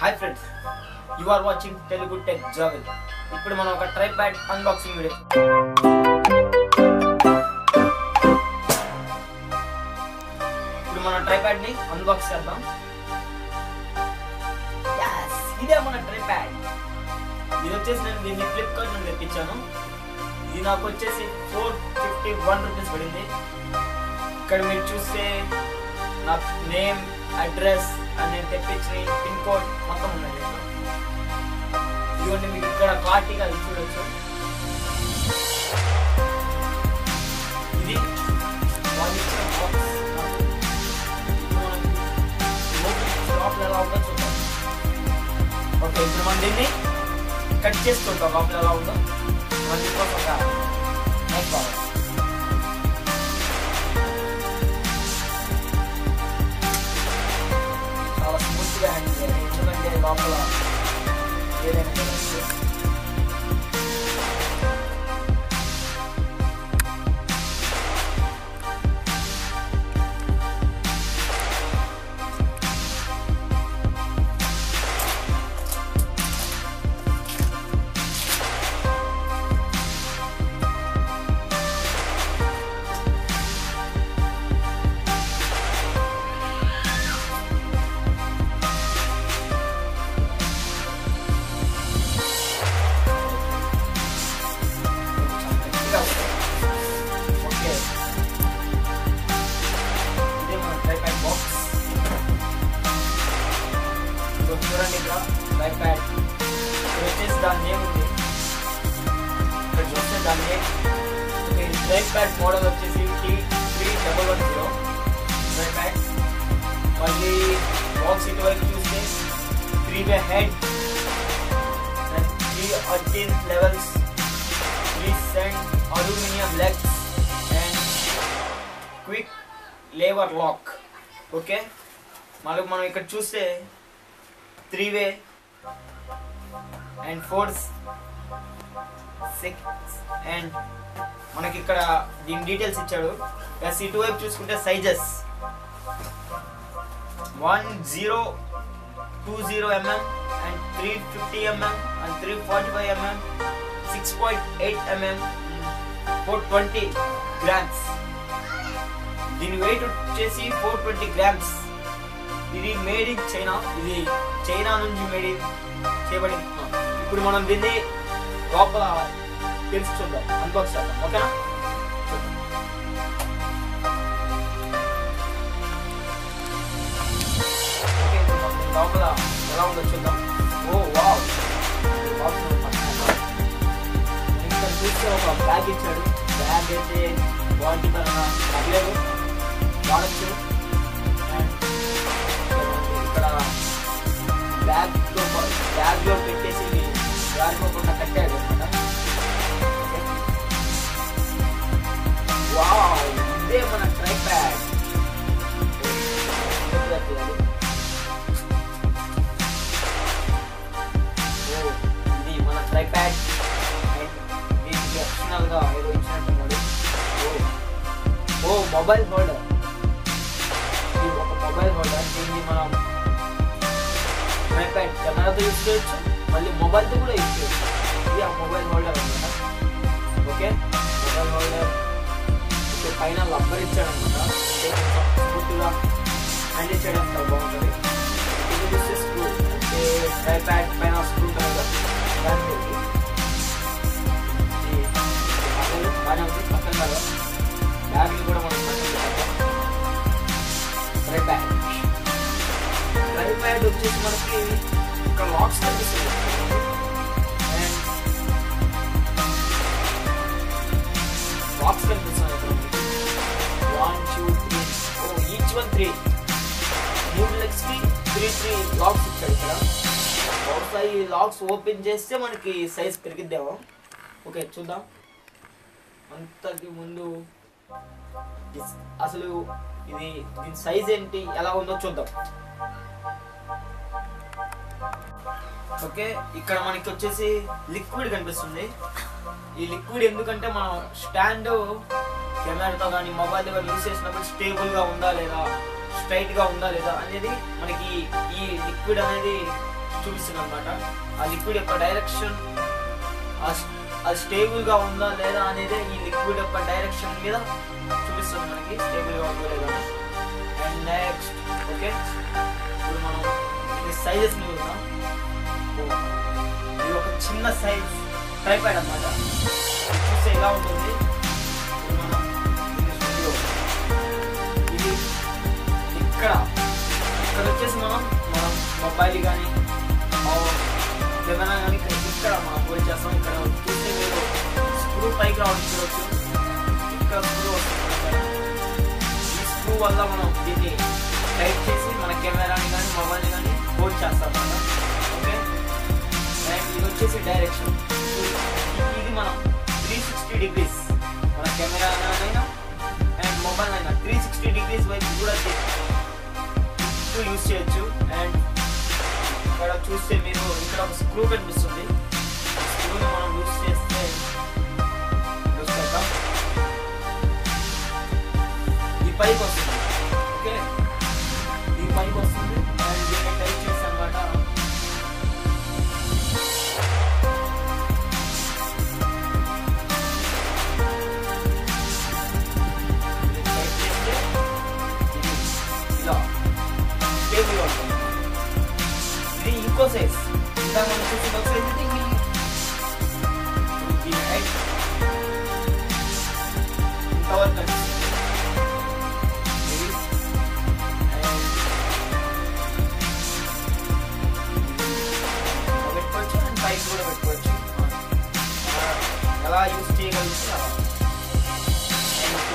Hi friends you are watching Telugu tech జావెల్ ఇప్పుడు మనం ఒక ట్రైప్యాడ్ అన్బాక్సింగ్ వీడియో ఇప్పుడు మనం ట్రై ప్యాడ్ని అన్బాక్స్ చేద్దాం. ఇదే మన ట్రైప్యాడ్ ఇది వచ్చేసి నేను దీన్ని ఫ్లిప్కార్ట్ నుండి తెప్పించాను. ఇది నాకు వచ్చేసి ఫోర్ ఫిఫ్టీ వన్ రూపీస్ పడింది. ఇక్కడ మీరు చూస్తే నా నేమ్ అడ్రస్ అని నేను తెప్పించిన పిన్ కోడ్ మొత్తం ఉన్నాయి. ఇదిగోండి మీకు ఇక్కడ క్లారిటీగా ఇది చూడొచ్చు. ఇది వాళ్ళు ఇచ్చిన బాక్స్ ఎలా ఉందో చూద్దాం. ఓకే ఇప్పుడు మనం దీన్ని కట్ చేసుకుంటాం. లోపల ఎలా ఉందో. మళ్ళీ ఇంకొక ఒక నైఫ్ కావాలి చాలా స్మూత్గా హ్యాండిల్ చేయాలి ఎందుకంటే లోపల ఏదైనా ఓకే ట్రైప్యాడ్ మోడల్ వచ్చేసి T three double one zero tripod మళ్ళీ బాక్స్ ఇటువైపు చూస్తే three way head three అర్టీన్ levels recent aluminum legs. And quick lever lock. Okay మళ్ళీ మనం ఇక్కడ చూస్తే three way and force and మనకి ఇక్కడ దీని డీటెయిల్స్ ఇచ్చాడు. ప్లస్ ఇటువైపు చూసుకుంటే sizes one zero two zero MM and three fifty MM and three forty five MM six point eight MM four twenty grams దీని వెయిట్ వచ్చేసి ఫోర్ ట్వంటీ గ్రామ్స్ ఇది made in China ఇది China నుంచి made in చేయబడింది. ఇప్పుడు మనం దీన్ని లోపల తెలిసి చూద్దాం అన్బాక్స్ చేద్దాం. ఓకేనా? లోపల ఎలా ఉందో చూద్దాం. Oh wow. ఇక్కడ చూస్తే ఒక బ్యాగ్ ఇచ్చాడు. బ్యాగ్ అయితే క్వాలిటీ పరంగా తగ్గలేదు వాడచ్చు ఇక్కడ బ్యాగ్తో బ్యాగ్లో పెట్టేసి మొబైల్ హోల్డర్. ఇది ఒక మొబైల్ హోల్డర్ దీన్ని మనం ఐప్యాడ్ కెమెరాతో యూజ్ చేయొచ్చు మళ్ళీ మొబైల్తో కూడా యూజ్ చేయొచ్చు. ఇది ఆ మొబైల్ హోల్డర్ అనమాట. ఓకే? మొబైల్ హోల్డర్ పైన లబ్బర్ ఇచ్చాడు అనమాట అంటే కొంచెం హ్యాండిల్ చేయడానికి బాగుంటుంది. త్రీ. మూడు లెగ్స్కి త్రీ త్రీ లాక్స్ ఇచ్చాడు ఇక్కడ. ఒకసారి ఈ లాక్స్ ఓపెన్ చేస్తే మనకి సైజ్ పెరిగిద్దేమో. ఓకే చూద్దాం. అంతకి ముందు అసలు ఇది దీని సైజ్ ఏంటి ఎలా ఉందో చూద్దాం. ఓకే ఇక్కడ మనకి వచ్చేసి లిక్విడ్ కనిపిస్తుంది. ఈ లిక్విడ్ ఎందుకంటే మనం స్టాండ్ కెమెరాతో కానీ మొబైల్ కానీ యూస్ చేసినప్పుడు స్టేబుల్గా ఉందా లేదా? స్ట్రైట్గా ఉందా లేదా అనేది మనకి ఈ లిక్విడ్ అనేది చూపిస్తుంది అనమాట ఆ లిక్విడ్ యొక్క డైరెక్షన్ అది స్టేబుల్గా ఉందా లేదా అనేది ఈ లిక్విడ్ యొక్క డైరెక్షన్ మీద చూపిస్తుంది మనకి స్టేబుల్గా ఉందా లేదా అండ్ నెక్స్ట్ ఓకే ఇప్పుడు మనం ఈ సైజెస్ చూద్దాం. ఇది ఒక చిన్న సైజ్ ట్రైపాడ్ అన్నమాట. చూస్తే ఇలా ఉంటుంది? ఇక్కడ. ఇక్కడ వచ్చేసి మనం మనం మొబైల్ కానీ కెమెరా కానీ ఇక్కడ ఇక్కడ మనం పోయి చేస్తాం. ఇక్కడ చూస్తే మీరు స్క్రూ పైకి రావడం చూడవచ్చు ఇక్కడ స్క్రూ ఈ స్క్రూ వల్ల మనం దీన్ని టైట్ చేసి మన కెమెరాని కానీ మొబైల్ని కానీ హోల్డ్ చేస్తాం అన్నమాట ఓకే? అండ్ ఇది వచ్చేసి డైరెక్షన్ ఇది మనం త్రీ సిక్స్టీ డిగ్రీస్ మన కెమెరా అయినా అండ్ మొబైల్ అయినా. త్రీ సిక్స్టీ డిగ్రీస్ వైపు కూడా యూస్ చేయొచ్చు. అండ్ ఇక్కడ చూస్తే మీరు ఇక్కడ ఒక స్క్రూ కనిపిస్తుంది స్క్రూని మనం యూస్ చేస్తే ఈ పైకి వస్తుంది. ఓకే? ఈ పైకి వస్తుంది.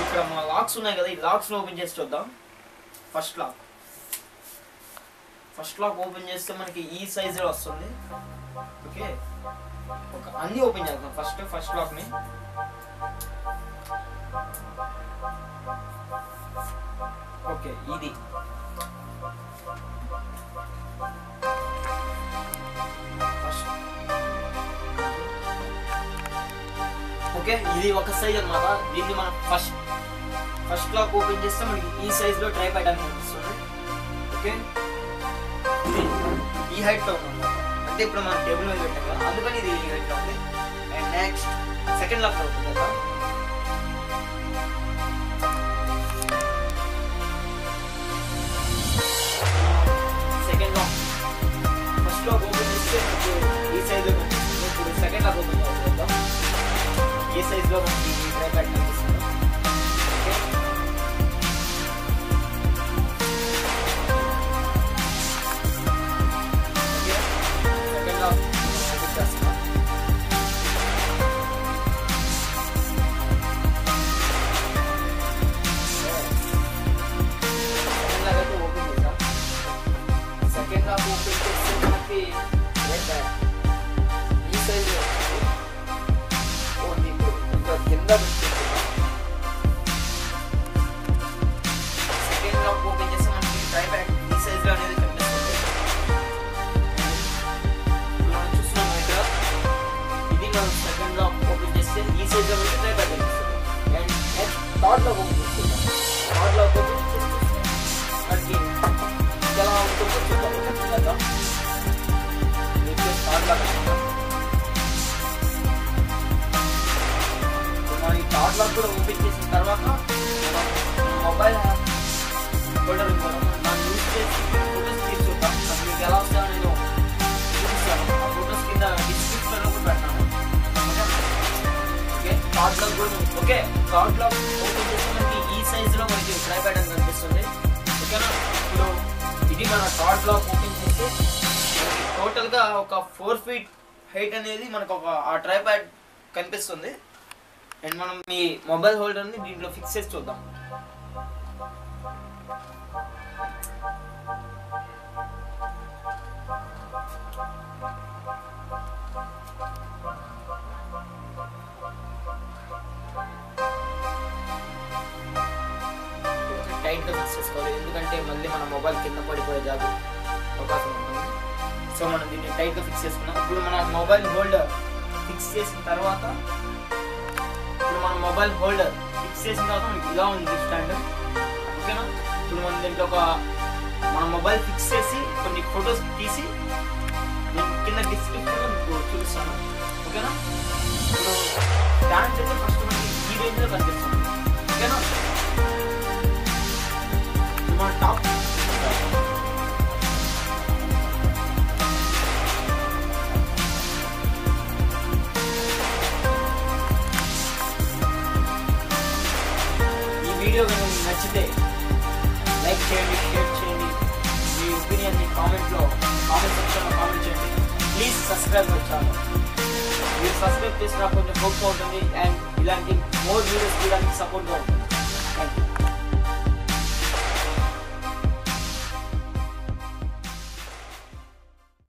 ఇక్కడ మన లాక్స్ ఉన్నాయి కదా ఈ లాక్స్ ఓపెన్ చేసి చూద్దాం. First lock. First lock open చేస్తే మనకి ఈ సైజ్లో వస్తుంది. ఓకే. ఒక అన్ని ఓపెన్ చేద్దాం ఫస్ట్ ఫస్ట్ లాక్ని ఓకే ఇది. ఓకే? ఇది ఒక సైజ్ అనమాట దీన్ని మనం ఫస్ట్ ఫస్ట్ లాక్ ఓపెన్ చేస్తే మనకి ఈ సైజ్లో ట్రై పెట్టడానికి అనిపిస్తుంది ఓకే? ఈ హైట్లో ఉంది అంటే ఇప్పుడు మనం టేబుల్ మీద పెట్టాం కదా అందుకని ఇది ఈ హైట్లో ఉంది. అండ్ నెక్స్ట్ సెకండ్ లాక్ అవుతుంది కదా bendiga. నెక్స్ట్ థర్డ్ ఓకే కూడా ఓకే థర్డ్ లాక్ ఓపెన్ చేస్తే మనకి ఈ సైజ్లో మనకి ట్రై ప్యాడ్ కనిపిస్తుంది. ఓకేనా ఇప్పుడు ఇది మన థర్డ్ లాక్ ఓపెన్ చేస్తే టోటల్గా ఒక ఫోర్ ఫీట్ హైట్ అనేది మనకు ఒక ఆ ట్రై ప్యాడ్ కనిపిస్తుంది. అండ్ మనం మీ మొబైల్ హోల్డర్ని దీంట్లో ఫిక్స్ చేసి చూద్దాం. చేసుకోవాలి ఎందుకంటే మళ్ళీ మన మొబైల్ కింద పడిపోయే జాగు అవకాశం ఉంటుంది. సో మనం దీన్ని టైట్గా ఫిక్స్ చేసుకున్నాం ఇప్పుడు మన మొబైల్ హోల్డర్ ఫిక్స్ చేసిన తర్వాత ఇప్పుడు ఇప్పుడు మన మొబైల్ హోల్డర్ ఫిక్స్ చేసిన తర్వాత మనకి ఇలా ఉంది స్టాండ్ ఓకేనా? ఇప్పుడు మనం దీంట్లో ఒక మన మొబైల్ ఫిక్స్ చేసి కొన్ని ఫొటోస్ తీసి నేను కింద డిస్క్రిప్షన్లో మీకు చూపిస్తాను. ఓకేనా? ఇప్పుడు స్టాండ్ అయితే ఫస్ట్ మనకి ఈ రేంజ్లో కనిపిస్తుంది. ఓకేనా? చేయండి షేర్ చేయండి. మీ ఒపీనియన్ని కామెంట్లో కామెంట్ సెక్షన్లో కామెంట్ చేయండి. ప్లీజ్ సబ్స్క్రైబ్ వచ్చాను మీరు సబ్స్క్రైబ్ చేసిన కొంచెం హోప్ ఉంటుంది అండ్ ఇలాంటి మోర్ వీడియోస్ చూడడానికి సపోర్ట్గా ఉంటుంది. Thank you